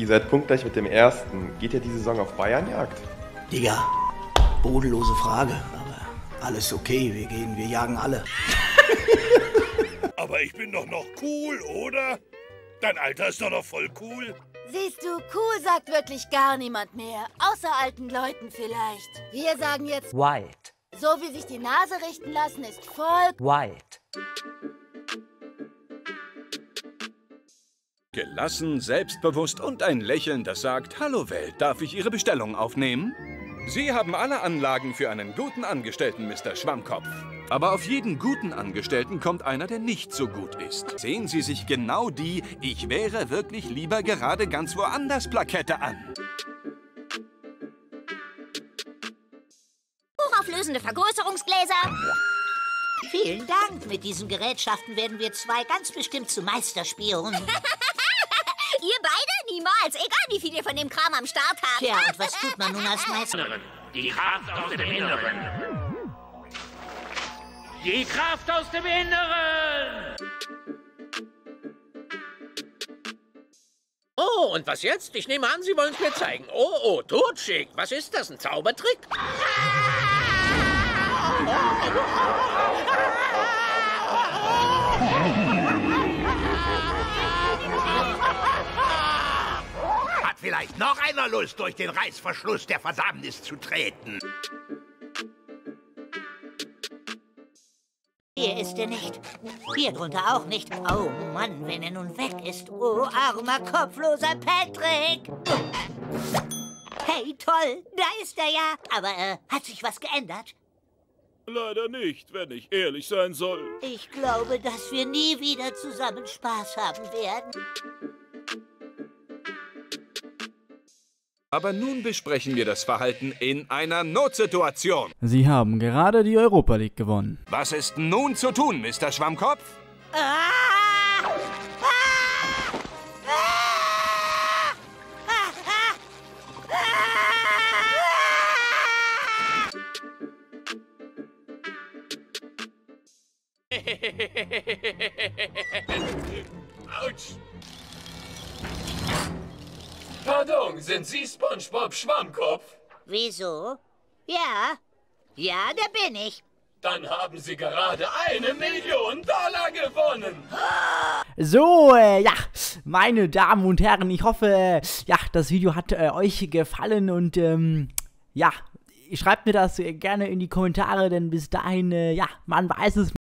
ihr seid punktgleich mit dem ersten. Geht ihr diese Saison auf Bayernjagd? Digga, bodellose Frage, aber alles okay, wir gehen, wir jagen alle. Aber ich bin doch noch cool, oder? Dein Alter ist doch noch voll cool. Siehst du, cool sagt wirklich gar niemand mehr. Außer alten Leuten vielleicht. Wir sagen jetzt, Wild, so wie sich die Nase richten lassen, ist voll wild. Gelassen, selbstbewusst und ein Lächeln, das sagt, Hallo Welt, darf ich Ihre Bestellung aufnehmen? Sie haben alle Anlagen für einen guten Angestellten, Mr. Schwammkopf. Aber auf jeden guten Angestellten kommt einer, der nicht so gut ist. Sehen Sie sich genau die Ich wäre wirklich lieber gerade ganz woanders Plakette an. Hochauflösende Vergrößerungsgläser. Vielen Dank. Mit diesen Gerätschaften werden wir zwei ganz bestimmt zu Meisterspionen. ihr beide? Niemals. Egal, wie viel ihr von dem Kram am Start habt. Tja, und was tut man nun als Meister? Die Kraft aus dem Inneren. Die Kraft aus dem Inneren. Oh, und was jetzt? Ich nehme an, Sie wollen es mir zeigen. Oh, oh, totschick. Was ist das, ein Zaubertrick? Hat vielleicht noch einer Lust, durch den Reißverschluss der Verdammnis zu treten? Hier ist er nicht. Hier drunter auch nicht. Oh Mann, wenn er nun weg ist. Oh, armer, kopfloser Patrick. Hey, toll. Da ist er ja. Aber äh, hat sich was geändert? Leider nicht, wenn ich ehrlich sein soll. Ich glaube, dass wir nie wieder zusammen Spaß haben werden. Aber nun besprechen wir das Verhalten in einer Notsituation. Sie haben gerade die Europa League gewonnen. Was ist nun zu tun, Mr. Schwammkopf? Ah! Ah! Ah! Ah! Ah! Autsch. Pardon, sind Sie SpongeBob Schwammkopf? Wieso? Ja. Ja, da bin ich. Dann haben Sie gerade eine Million Dollar gewonnen. So, äh, ja, meine Damen und Herren, ich hoffe, äh, ja, das Video hat äh, euch gefallen und ähm, ja, schreibt mir das gerne in die Kommentare, denn bis dahin, äh, ja, man weiß es